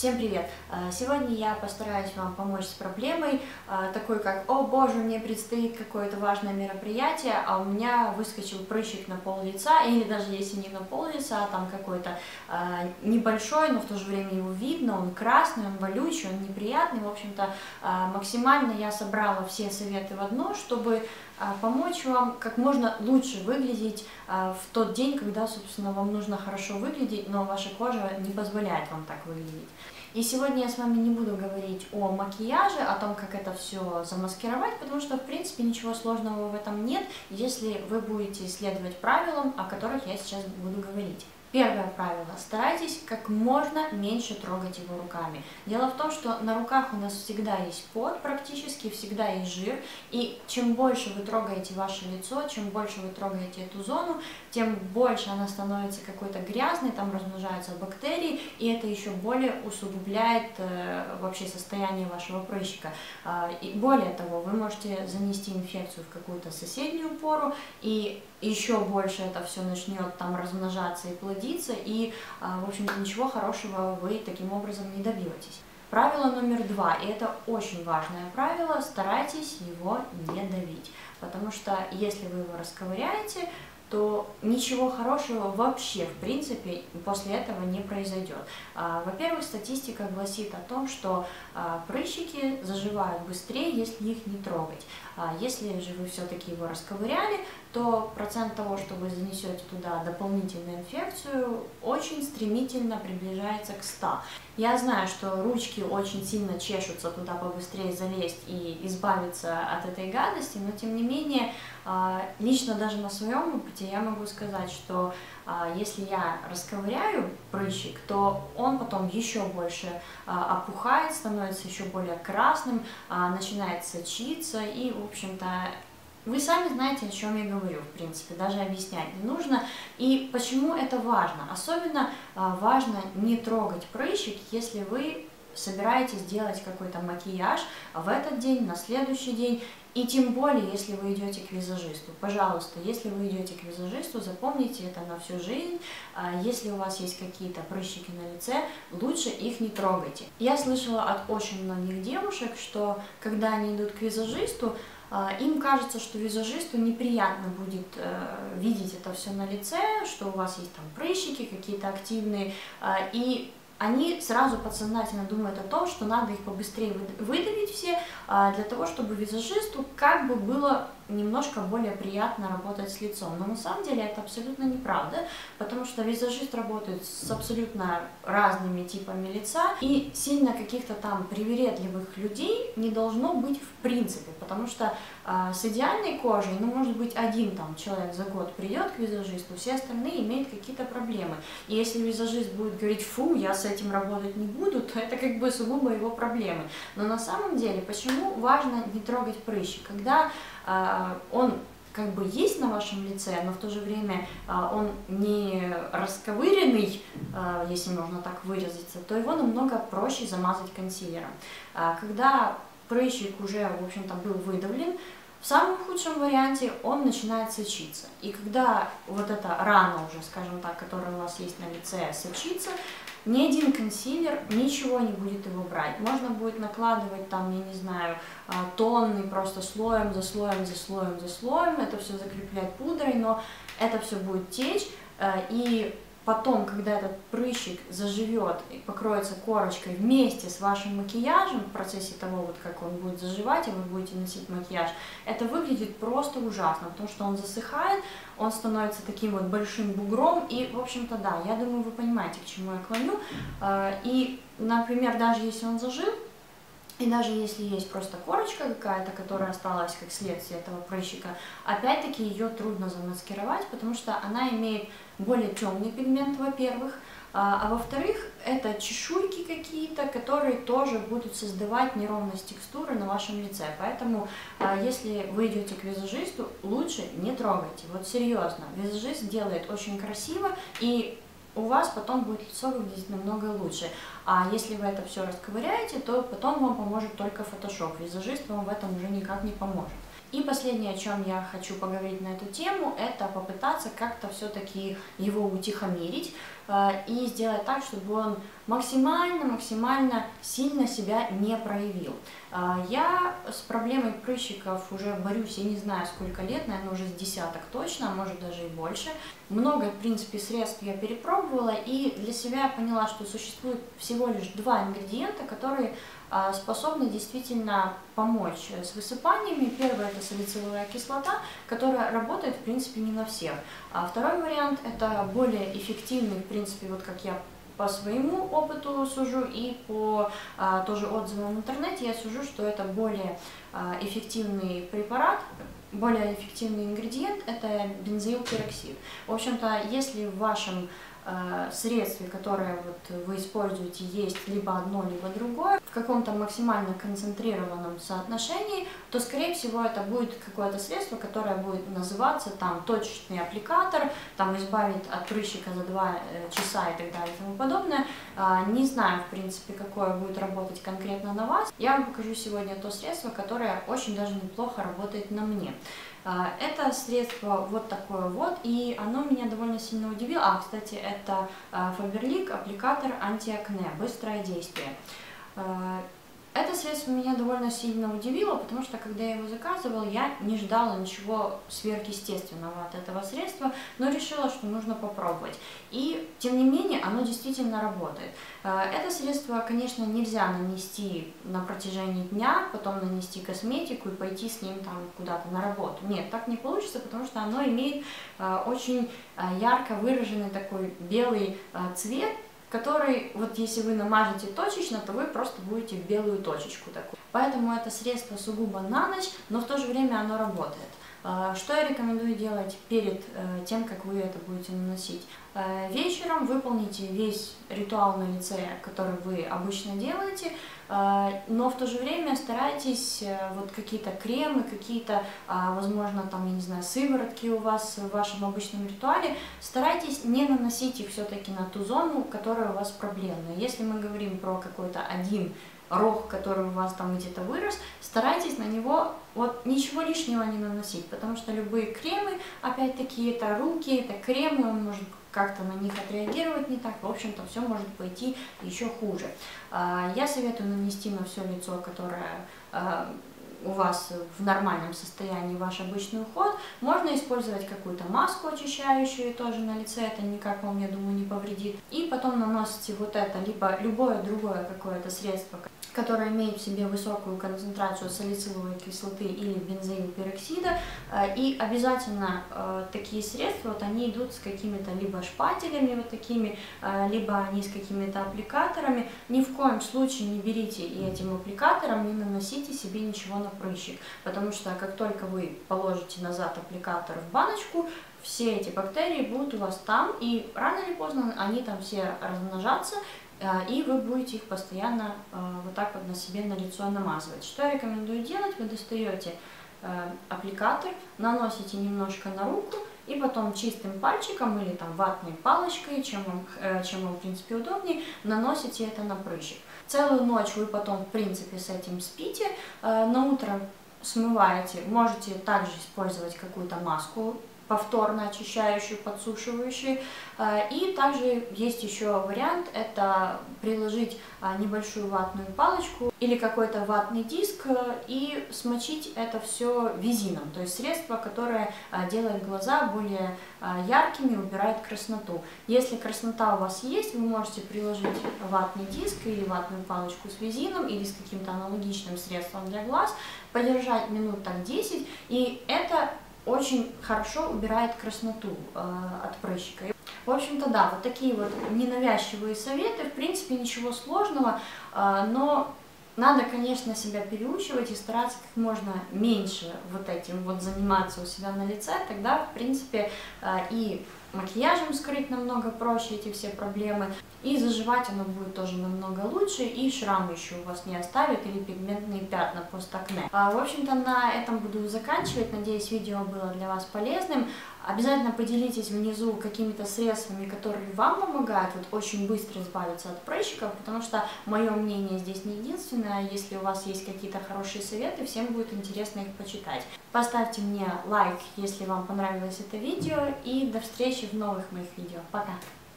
Всем привет! Э, сегодня я постараюсь вам помочь с проблемой, э, такой как «О боже, мне предстоит какое-то важное мероприятие, а у меня выскочил прыщик на пол лица», или даже если не на пол лица, а там какой-то э, небольшой, но в то же время его видно, он красный, он болючий, он неприятный. В общем-то, максимально я собрала все советы в одно, чтобы помочь вам как можно лучше выглядеть в тот день, когда, собственно, вам нужно хорошо выглядеть, но ваша кожа не позволяет вам так выглядеть. И сегодня я с вами не буду говорить о макияже, о том, как это все замаскировать, потому что, в принципе, ничего сложного в этом нет, если вы будете следовать правилам, о которых я сейчас буду говорить. Первое правило. Старайтесь как можно меньше трогать его руками. Дело в том, что на руках у нас всегда есть пот, практически всегда есть жир. И чем больше вы трогаете ваше лицо, чем больше вы трогаете эту зону, тем больше она становится какой-то грязной, там размножаются бактерии, и это еще более усугубляет э, вообще состояние вашего прыщика. Э, и более того, вы можете занести инфекцию в какую-то соседнюю пору, и еще больше это все начнет там размножаться и плодиться, и, а, в общем-то, ничего хорошего вы таким образом не добьетесь. Правило номер два, и это очень важное правило, старайтесь его не давить, потому что если вы его расковыряете, то ничего хорошего вообще, в принципе, после этого не произойдет. А, во-первых, статистика гласит о том, что а, прыщики заживают быстрее, если их не трогать. А если же вы все-таки его расковыряли, то процент того, что вы занесете туда дополнительную инфекцию, очень стремительно приближается к 100. Я знаю, что ручки очень сильно чешутся туда побыстрее залезть и избавиться от этой гадости, но тем не менее, лично даже на своем опыте я могу сказать, что а, если я расковыряю прыщик, то он потом еще больше а, опухает, становится еще более красным, начинает сочиться и, в общем-то, вы сами знаете, о чем я говорю, в принципе, даже объяснять не нужно. И почему это важно? Особенно важно не трогать прыщик, если вы собираетесь делать какой-то макияж в этот день, на следующий день, и тем более, если вы идете к визажисту. Пожалуйста, если вы идете к визажисту, запомните это на всю жизнь. А если у вас есть какие-то прыщики на лице, лучше их не трогайте. Я слышала от очень многих девушек, что когда они идут к визажисту, а, им кажется, что визажисту неприятно будет э, видеть это все на лице, что у вас есть там прыщики какие-то активные, а, и они сразу подсознательно думают о том, что надо их побыстрее выдавить все, а, для того, чтобы визажисту как бы было немножко более приятно работать с лицом. Но на самом деле это абсолютно неправда, потому что визажист работает с абсолютно разными типами лица, и сильно каких-то там привередливых людей не должно быть в принципе, потому что э, с идеальной кожей, ну, может быть, один там человек за год придет к визажисту, все остальные имеют какие-то проблемы. И если визажист будет говорить, фу, я с этим работать не буду, то это как бы сугубо его проблемы. Но на самом деле, почему важно не трогать прыщи? Когда а, он как бы есть на вашем лице, но в то же время а, он не расковыренный, а, если можно так выразиться, то его намного проще замазать консилером. Когда прыщик уже, в общем-то, был выдавлен, в самом худшем варианте он начинает сочиться. И когда вот эта рана уже, скажем так, которая у вас есть на лице, сочится, ни один консилер ничего не будет его брать. Можно будет накладывать там, я не знаю, а, тонны просто слоем за слоем за слоем за слоем, это все закреплять пудрой, но это все будет течь, э, и потом, когда этот прыщик заживет и покроется корочкой вместе с вашим макияжем, в процессе того, вот как он будет заживать, и вы будете носить макияж, это выглядит просто ужасно, потому что он засыхает, он становится таким вот большим бугром, и, в общем-то, да, я думаю, вы понимаете, к чему я клоню. А, и, например, даже если он зажил, и даже если есть просто корочка какая-то, которая осталась как следствие этого прыщика, опять-таки ее трудно замаскировать, потому что она имеет более темный пигмент, во-первых, а, а во-вторых, это чешуйки какие-то, которые тоже будут создавать неровность текстуры на вашем лице. Поэтому, а, если вы идете к визажисту, лучше не трогайте. Вот серьезно, визажист делает очень красиво, и у вас потом будет лицо выглядеть намного лучше. А если вы это все расковыряете, то потом вам поможет только фотошоп. Визажист вам в этом уже никак не поможет. И последнее, о чем я хочу поговорить на эту тему, это попытаться как-то все-таки его утихомирить. и сделать так, чтобы он максимально-максимально сильно себя не проявил. Я с проблемой прыщиков уже борюсь, я не знаю сколько лет, наверное, уже с десяток точно, а может даже и больше. Много, в принципе, средств я перепробовала, и для себя поняла, что существует всего лишь два ингредиента, которые способны действительно помочь с высыпаниями. Первое – это салициловая кислота, которая работает, в принципе, не на всех. А второй вариант – это более эффективный, в принципе, вот как я по своему опыту сужу и по а, тоже отзывам в интернете я сужу, что это более а, эффективный препарат, более эффективный ингредиент – это бензоилпероксид. В общем-то, если в вашем средстве, которое вот вы используете, есть либо одно, либо другое, в каком-то максимально концентрированном соотношении, то, скорее всего, это будет какое-то средство, которое будет называться там точечный аппликатор, там избавит от прыщика за 2 э, часа и так далее и тому подобное. А, не знаю, в принципе, какое будет работать конкретно на вас. Я вам покажу сегодня то средство, которое очень даже неплохо работает на мне. А, это средство вот такое вот, и оно меня довольно сильно удивило. А, кстати, это а, Faberlic аппликатор антиакне, быстрое действие. Это средство меня довольно сильно удивило, потому что когда я его заказывала, я не ждала ничего сверхъестественного от этого средства, но решила, что нужно попробовать. И, тем не менее, оно действительно работает. Э, это средство, конечно, нельзя нанести на протяжении дня, потом нанести косметику и пойти с ним там куда-то на работу. Нет, так не получится, потому что оно имеет э, очень э, ярко выраженный такой белый цвет, который, вот если вы намажете точечно, то вы просто будете в белую точечку такую. Поэтому это средство сугубо на ночь, но в то же время оно работает. А, что я рекомендую делать перед э, тем, как вы это будете наносить? Э, вечером выполните весь ритуал на лице, который вы обычно делаете, э, но в то же время старайтесь вот какие-то кремы, какие-то, а, возможно, там, я не знаю, сыворотки у вас в вашем обычном ритуале, старайтесь не наносить их все-таки на ту зону, которая у вас проблемная. Если мы говорим про какой-то один рог, который у вас там где-то вырос, старайтесь на него вот ничего лишнего не наносить, потому что любые кремы, опять-таки, это руки, это кремы, он может как-то на них отреагировать не так, в общем-то, все может пойти еще хуже. А, я советую нанести на все лицо, которое а, у вас в нормальном состоянии ваш обычный уход, можно использовать какую-то маску очищающую тоже на лице, это никак вам, я думаю, не повредит. И потом наносите вот это, либо любое другое какое-то средство, которое имеет в себе высокую концентрацию салициловой кислоты или бензоилпероксида. Э, и обязательно э, такие средства, вот они идут с какими-то либо шпателями вот такими, э, либо они с какими-то аппликаторами. Ни в коем случае не берите и этим аппликатором не наносите себе ничего на прыщик, потому что как только вы положите назад аппликатор в баночку, все эти бактерии будут у вас там, и рано или поздно они там все размножатся, Э, и вы будете их постоянно э, вот так вот на себе на лицо намазывать. Что я рекомендую делать? Вы достаете э, аппликатор, наносите немножко на руку, и потом чистым пальчиком или там ватной палочкой, чем вам, чем вам в принципе удобнее, наносите это на прыщик. Целую ночь вы потом в принципе с этим спите, на утро смываете, можете также использовать какую-то маску повторно очищающую, подсушивающую. А, и также есть еще вариант, это приложить а, небольшую ватную палочку или какой-то ватный диск а, и смочить это все визином, то есть средство, которое делает глаза более яркими, убирает красноту. Если краснота у вас есть, вы можете приложить ватный диск или ватную палочку с визином или с каким-то аналогичным средством для глаз, подержать минут так 10, и это очень хорошо убирает красноту э, от прыщика. В общем-то, да, вот такие вот ненавязчивые советы, в принципе, ничего сложного, э, но надо, конечно, себя переучивать и стараться как можно меньше вот этим вот заниматься у себя на лице, тогда, в принципе, э, и макияжем скрыть намного проще эти все проблемы. И заживать оно будет тоже намного лучше, и шрам еще у вас не оставит, или пигментные пятна постакне. А, в общем-то, на этом буду заканчивать. Надеюсь, видео было для вас полезным. Обязательно поделитесь внизу какими-то средствами, которые вам помогают вот очень быстро избавиться от прыщиков, потому что мое мнение здесь не единственное. Если у вас есть какие-то хорошие советы, всем будет интересно их почитать. Поставьте мне лайк, если вам понравилось это видео, и до встречи в новых моих видео. Пока!